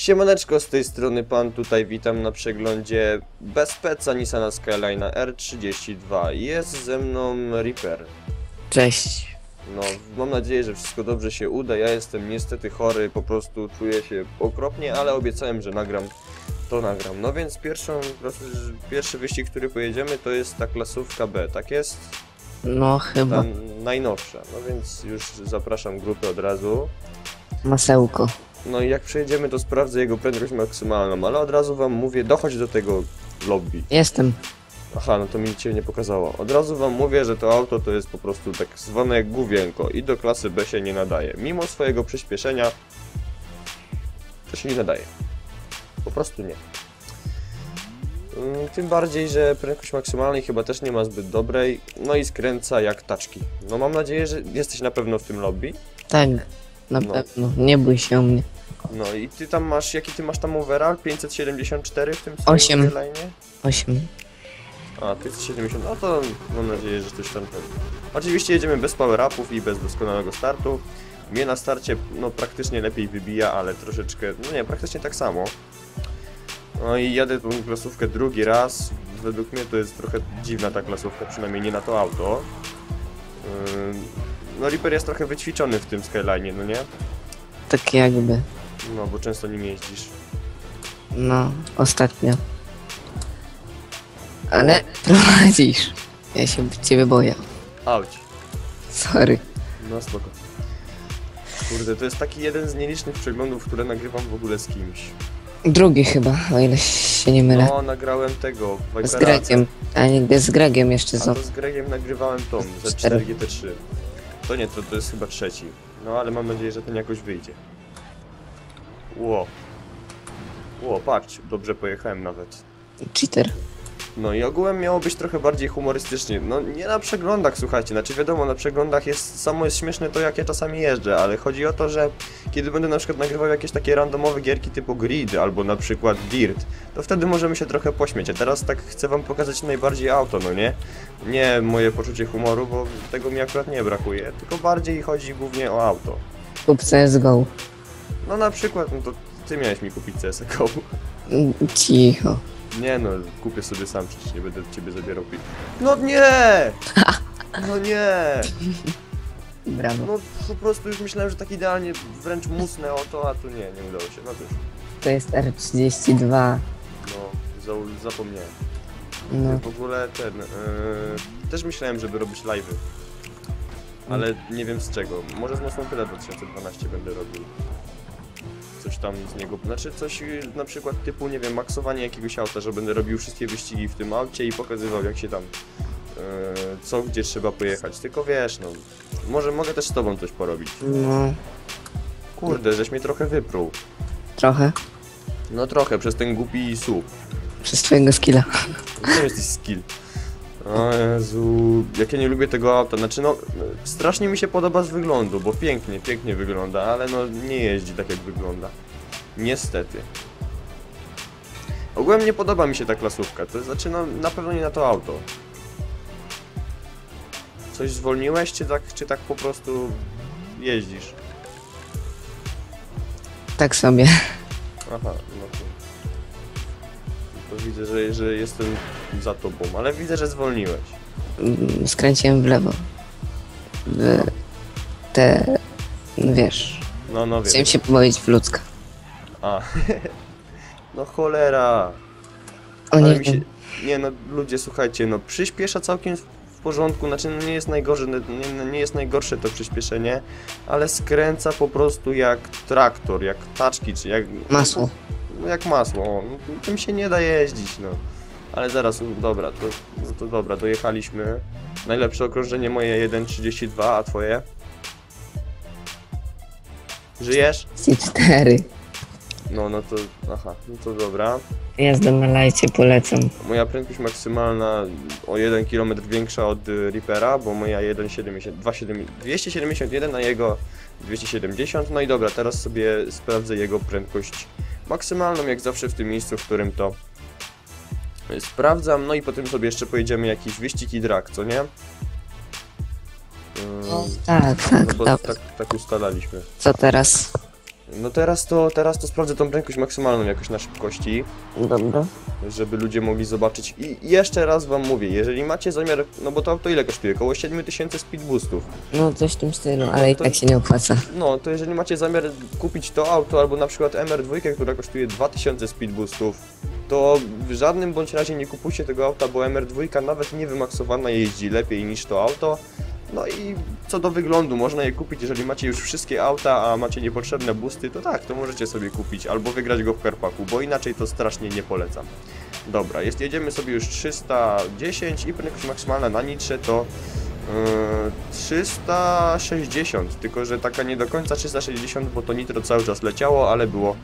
Siemaneczko, z tej strony pan, tutaj witam na przeglądzie bez peca Nissana Skyline R32. Jest ze mną Reaper. Cześć. No, mam nadzieję, że wszystko dobrze się uda. Ja jestem niestety chory, po prostu czuję się okropnie, ale obiecałem, że nagram, to nagram. No więc pierwszą, pierwszy wyścig, który pojedziemy, to jest ta klasówka B, tak jest? No Ta chyba najnowsza. No więc już zapraszam grupę od razu. masełko. No i jak przejedziemy, to sprawdzę jego prędkość maksymalną, ale od razu wam mówię, dochodź do tego lobby. Jestem. Aha, no to mi cię nie pokazało. Od razu wam mówię, że to auto to jest po prostu tak zwane główienko i do klasy B się nie nadaje. Mimo swojego przyspieszenia to się nie nadaje. Po prostu nie. Mm, Tym bardziej, że prędkość maksymalnej chyba też nie ma zbyt dobrej, no i skręca jak taczki. No mam nadzieję, że jesteś na pewno w tym lobby. Tak, na No. pewno. Nie bój się o mnie. No i ty tam masz, jaki ty masz tam overall? 574 w tym Osiem. skyline'ie? 8. A, 570, no to mam nadzieję, że coś tam ten. Oczywiście jedziemy bez power-upów i bez doskonałego startu. Mnie na starcie, no praktycznie lepiej wybija, ale troszeczkę, no nie, praktycznie tak samo. No i jadę tą klasówkę drugi raz. Według mnie to jest trochę dziwna ta klasówka, przynajmniej nie na to auto. Ym, No Reaper jest trochę wyćwiczony w tym Skyline, no nie? Tak jakby. No, bo często nim jeździsz. No, ostatnio. Ale prowadzisz. Ja się ciebie boję. Auć. Sorry. No spoko. Kurde, to jest taki jeden z nielicznych przeglądów, które nagrywam w ogóle z kimś. Drugi chyba, o ile się nie mylę. No, nagrałem tego, z. Gregiem. A nie, z Gregiem jeszcze A to z Gregiem nagrywałem tą, ze Cztery. 4GT3. To nie, to, to jest chyba trzeci. No, ale mam nadzieję, że ten jakoś wyjdzie. Ło. Ło, patrz, dobrze pojechałem nawet. Cheater. No i ogółem miało być trochę bardziej humorystycznie. No nie na przeglądach, słuchajcie, znaczy wiadomo, na przeglądach jest samo jest śmieszne to, jak ja czasami jeżdżę, ale chodzi o to, że kiedy będę na przykład nagrywał jakieś takie randomowe gierki typu Grid albo na przykład Dirt, to wtedy możemy się trochę pośmieć. A teraz tak chcę wam pokazać najbardziej auto, no nie? Nie moje poczucie humoru, bo tego mi akurat nie brakuje, tylko bardziej chodzi głównie o auto. Kup CSGO. No na przykład, no to ty miałeś mi kupić CSGO. Cicho. Nie no, kupię sobie sam, przecież nie będę ciebie zabierał pi... No nie! No nie! Brawo. No po prostu już myślałem, że tak idealnie wręcz musnę o to, a tu nie, nie udało się. No to już, To jest R32. no, za, zapomniałem. No. W ogóle ten, yy, też myślałem, żeby robić live'y. Ale nie wiem z czego. Może z Mocną Tyle 2012 będę robił. Tam z niego, znaczy coś yy, na przykład typu, nie wiem, maksowanie jakiegoś auta, że będę robił wszystkie wyścigi w tym aucie i pokazywał jak się tam, yy, co gdzie trzeba pojechać. Tylko wiesz, no, może mogę też z tobą coś porobić. No, Kurde, żeś mnie trochę wypruł. trochę. No trochę, przez ten głupi słup. Przez twojego skilla. Gdzie jesteś skill? O Jezu, jak ja nie lubię tego auta, znaczy no, strasznie mi się podoba z wyglądu, bo pięknie, pięknie wygląda, ale no nie jeździ tak jak wygląda. Niestety. Ogółem nie podoba mi się ta klasówka, to znaczy no na pewno nie na to auto. Coś zwolniłeś, czy tak, czy tak po prostu jeździsz? Tak sobie. Aha, no to... To widzę, że, że jestem za tobą, ale widzę, że zwolniłeś. Mm, Skręciłem w lewo. W te... no Wiesz. No, no wiem. Chciałem się pobawić w ludzka. A. no cholera. O Ale nie mi się... Nie no, ludzie, słuchajcie, no przyspiesza całkiem w porządku, znaczy no, nie jest najgorsze, nie, nie jest najgorsze to przyspieszenie, ale skręca po prostu jak traktor, jak taczki, czy jak... Masło. No, jak masło, o, no, tym się nie da jeździć, no. Ale zaraz, no, dobra, to, no, to dobra, dojechaliśmy. Najlepsze okrążenie moje 1.32, a twoje? Żyjesz? C4. No, no to, aha, no to dobra. Jazdę na lajcie polecam. Moja prędkość maksymalna o 1 km większa od y, Reapera, bo moja 1,70 2,7 271, a jego 270. No i dobra, teraz sobie sprawdzę jego prędkość maksymalną, jak zawsze w tym miejscu, w którym to sprawdzam. No i potem sobie jeszcze pojedziemy jakiś wyścig i drag, co nie? Ym, Tak, no tak, bo dobra. tak, tak ustalaliśmy. Co teraz? No teraz to, teraz to sprawdzę tą prędkość maksymalną jakoś na szybkości, Dobra. żeby ludzie mogli zobaczyć. I jeszcze raz wam mówię, jeżeli macie zamiar, no bo to auto ile kosztuje? Około 7000 speed boostów. No coś w tym stylu, ale i to- tak się nie opłaca. No, to jeżeli macie zamiar kupić to auto, albo na przykład MR2, która kosztuje 2000 speed boostów, to w żadnym bądź razie nie kupujcie tego auta, bo MR2 nawet nie wymaksowana jeździ lepiej niż to auto. No i co do wyglądu, można je kupić, jeżeli macie już wszystkie auta, a macie niepotrzebne boosty, to tak, to możecie sobie kupić, albo wygrać go w Karpaku, bo inaczej to strasznie nie polecam. Dobra, jest, jedziemy sobie już 310 i prędkość maksymalna na nitrze to Yy, 360, tylko że taka nie do końca 360, bo to nitro cały czas leciało, ale było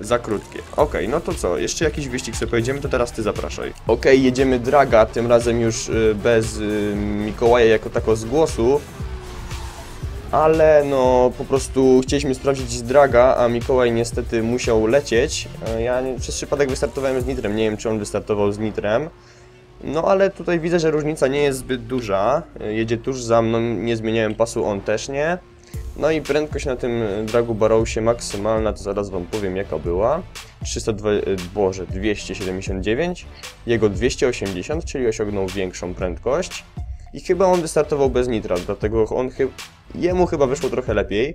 za krótkie. Okej, no to co, jeszcze jakiś wyścig sobie pojedziemy, to teraz ty zapraszaj. Okej, jedziemy Draga, tym razem już y, bez y, Mikołaja jako tako z głosu. Ale no po prostu chcieliśmy sprawdzić Draga, a Mikołaj niestety musiał lecieć. E, Ja przez przypadek wystartowałem z Nitrem, nie wiem czy on wystartował z Nitrem. No ale tutaj widzę, że różnica nie jest zbyt duża. Jedzie tuż za mną, nie zmieniałem pasu, on też nie. No i prędkość na tym Dragu Barrowsie maksymalna, to zaraz wam powiem jaka była. 302, e, boże, 279, jego 280, czyli osiągnął większą prędkość. I chyba on wystartował bez nitra, dlatego on chy... jemu chyba wyszło trochę lepiej.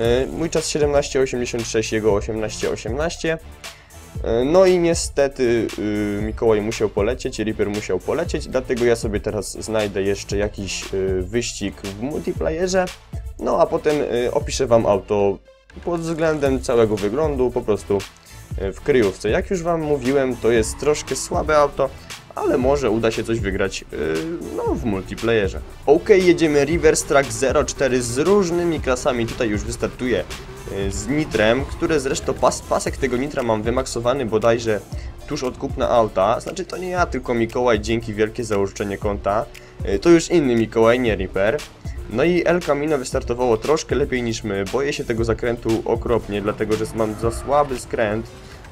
E, Mój czas 17,86, jego 18,18. E, No i niestety y, Mikołaj musiał polecieć, Reaper musiał polecieć, dlatego ja sobie teraz znajdę jeszcze jakiś y, wyścig w multiplayerze, no a potem y, opiszę Wam auto pod względem całego wyglądu, po prostu y, w kryjówce. Jak już Wam mówiłem, to jest troszkę słabe auto, ale może uda się coś wygrać y, no, w multiplayerze. Ok, jedziemy Reverse Track 04 z różnymi klasami, tutaj już wystartuje y, z nitrem, które zresztą pas, pasek tego nitra mam wymaksowany bodajże tuż od kupna auta, znaczy to nie ja, tylko Mikołaj, dzięki wielkie za konta, to już inny Mikołaj, nie Reaper. No i El Camino wystartowało troszkę lepiej niż my, boję się tego zakrętu okropnie, dlatego że mam za słaby skręt,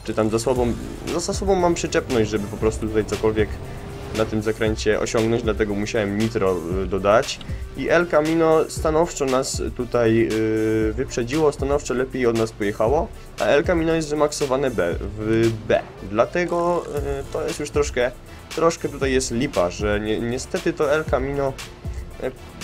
czy tam za słabą, no za słabą mam przyczepność, żeby po prostu tutaj cokolwiek na tym zakręcie osiągnąć, dlatego musiałem nitro y, dodać. I El Camino stanowczo nas tutaj y, wyprzedziło, stanowczo lepiej od nas pojechało, a El Camino jest wymaksowane B, w B. Dlatego y, to jest już troszkę, troszkę tutaj jest lipa, że ni niestety to El Camino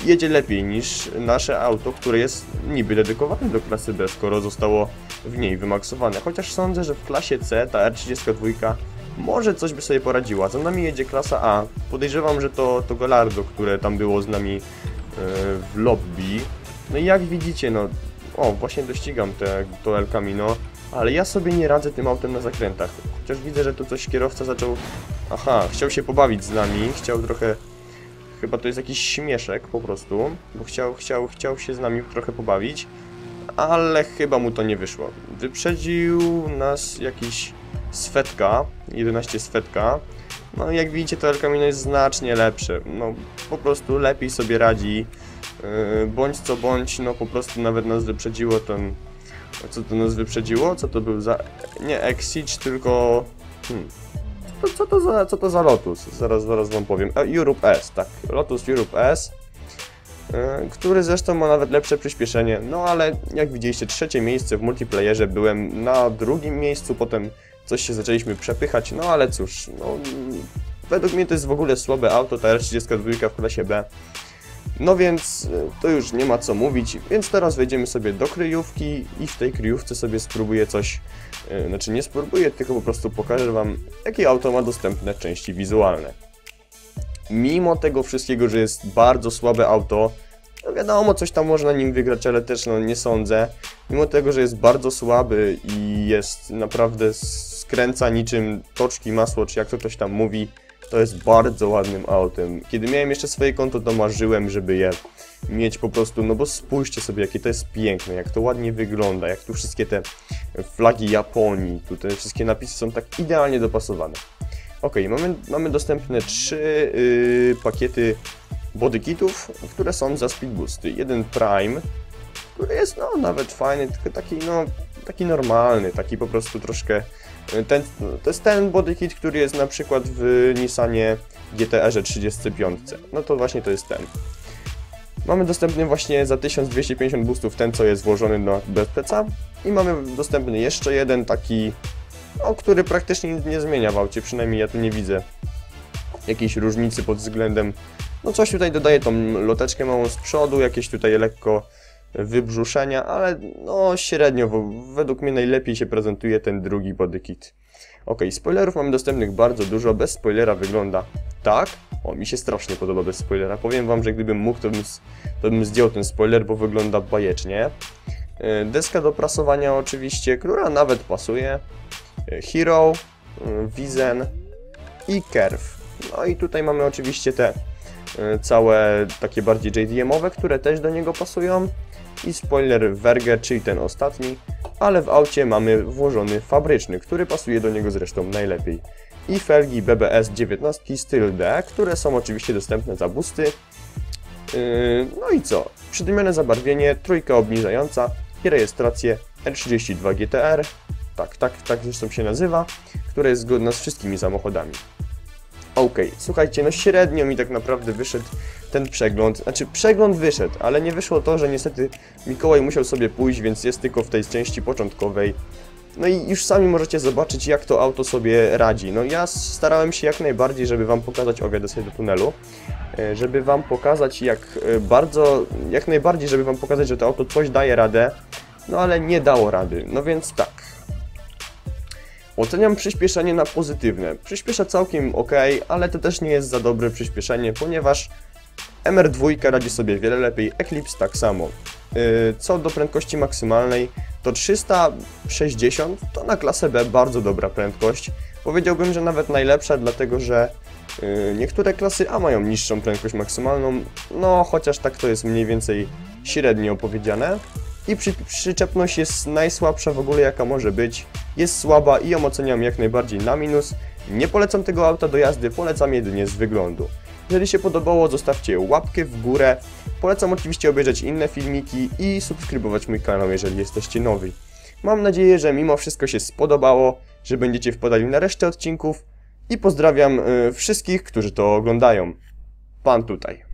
jedzie lepiej niż nasze auto, które jest niby dedykowane do klasy B, skoro zostało w niej wymaksowane. Chociaż sądzę, że w klasie C ta R32 może coś by sobie poradziła. Za nami jedzie klasa A. Podejrzewam, że to, to Golardo, które tam było z nami e, w lobby. No i jak widzicie, no... O, właśnie dościgam te, to El Camino, ale ja sobie nie radzę tym autem na zakrętach. Chociaż widzę, że to coś kierowca zaczął... Aha, chciał się pobawić z nami, chciał trochę... Chyba to jest jakiś śmieszek po prostu, bo chciał, chciał, chciał się z nami trochę pobawić, ale chyba mu to nie wyszło. Wyprzedził nas jakiś Svetka, 11 Svetka. No jak widzicie to El Camino jest znacznie lepsze, no po prostu lepiej sobie radzi. Yy, bądź co bądź, no po prostu nawet nas wyprzedziło ten... Co to nas wyprzedziło? Co to był za... Nie Exige, tylko... Hmm. To, co, to za, co to za Lotus? Zaraz, zaraz wam powiem. E, Europe S, tak. Lotus Europe S. e, Który zresztą ma nawet lepsze przyspieszenie. No ale jak widzieliście, trzecie miejsce w multiplayerze. Byłem na drugim miejscu, potem coś się zaczęliśmy przepychać. No ale cóż, no, według mnie to jest w ogóle słabe auto, ta R32 w klasie B. No więc e, to już nie ma co mówić, więc teraz wejdziemy sobie do kryjówki i w tej kryjówce sobie spróbuję coś, e, znaczy nie spróbuję, tylko po prostu pokażę Wam, jakie auto ma dostępne części wizualne. Mimo tego wszystkiego, że jest bardzo słabe auto, no wiadomo, coś tam można nim wygrać, ale też no nie sądzę. Mimo tego, że jest bardzo słaby i jest naprawdę skręca niczym toczki masło, czy jak to ktoś tam mówi, to jest bardzo ładnym autem. Kiedy miałem jeszcze swoje konto, to marzyłem, żeby je mieć po prostu, no bo spójrzcie sobie, jakie to jest piękne, jak to ładnie wygląda, jak tu wszystkie te flagi Japonii, tu te wszystkie napisy są tak idealnie dopasowane. Ok, mamy, mamy dostępne trzy yy, pakiety bodykitów, które są za speed boosty. Jeden Prime, który jest no nawet fajny, tylko taki no taki normalny, taki po prostu troszkę ten, to jest ten bodykit, który jest na przykład w Nissanie GTR 35. No to właśnie to jest ten. Mamy dostępny właśnie za 1250 boostów ten, co jest włożony na bez pleca. I mamy dostępny jeszcze jeden taki, no, który praktycznie nic nie zmienia w aucie, przynajmniej ja tu nie widzę jakiejś różnicy pod względem, no coś tutaj dodaje tą loteczkę małą z przodu, jakieś tutaj lekko wybrzuszenia, ale no średnio, według mnie najlepiej się prezentuje ten drugi body kit. Ok, spoilerów mamy dostępnych bardzo dużo, bez spoilera wygląda tak. O, mi się strasznie podoba bez spoilera. Powiem wam, że gdybym mógł, to bym, to bym zdjął ten spoiler, bo wygląda bajecznie. E, Deska do prasowania oczywiście, która nawet pasuje. E, Hero, e, Wizen i Curve. No i tutaj mamy oczywiście te całe takie bardziej JDM-owe, które też do niego pasują. I spoiler Verge, czyli ten ostatni, ale w aucie mamy włożony fabryczny, który pasuje do niego zresztą najlepiej. I felgi BBS 19 styl D, które są oczywiście dostępne za busty. Yy, no i co? Przydymione zabarwienie, trójka obniżająca i rejestrację R32 GTR, tak, tak, tak zresztą się nazywa, która jest zgodna z wszystkimi samochodami. Okej, słuchajcie, no średnio mi tak naprawdę wyszedł ten przegląd. Znaczy, przegląd wyszedł, ale nie wyszło to, że niestety Mikołaj musiał sobie pójść, więc jest tylko w tej części początkowej. No i już sami możecie zobaczyć, jak to auto sobie radzi. No ja starałem się jak najbardziej, żeby wam pokazać, o wjadę sobie do tunelu, e, żeby wam pokazać jak e, bardzo, jak najbardziej, żeby wam pokazać, że to auto coś daje radę, no ale nie dało rady. No więc tak. Oceniam przyspieszenie na pozytywne. Przyspiesza całkiem ok, ale to też nie jest za dobre przyspieszenie, ponieważ MR2 radzi sobie wiele lepiej, Eclipse tak samo. Yy, Co do prędkości maksymalnej, to 360 to na klasę B bardzo dobra prędkość. Powiedziałbym, że nawet najlepsza, dlatego że yy, niektóre klasy A mają niższą prędkość maksymalną, no chociaż tak to jest mniej więcej średnio powiedziane. I przy, przyczepność jest najsłabsza w ogóle jaka może być. Jest słaba i ją oceniam jak najbardziej na minus. Nie polecam tego auta do jazdy, polecam jedynie z wyglądu. Jeżeli się podobało, zostawcie łapkę w górę. Polecam oczywiście obejrzeć inne filmiki i subskrybować mój kanał, jeżeli jesteście nowi. Mam nadzieję, że mimo wszystko się spodobało, że będziecie wpadali na resztę odcinków i pozdrawiam y, wszystkich, którzy to oglądają. Pan tutaj.